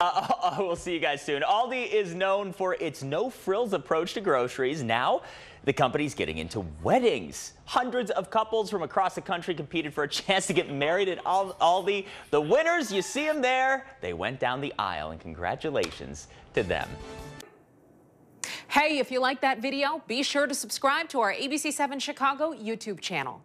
Uh, we'll see you guys soon. Aldi is known for its no-frills approach to groceries. Now, the company's getting into weddings. Hundreds of couples from across the country competed for a chance to get married at Aldi. The winners, you see them there. They went down the aisle, and congratulations to them. Hey, if you like that video, be sure to subscribe to our ABC7 Chicago YouTube channel.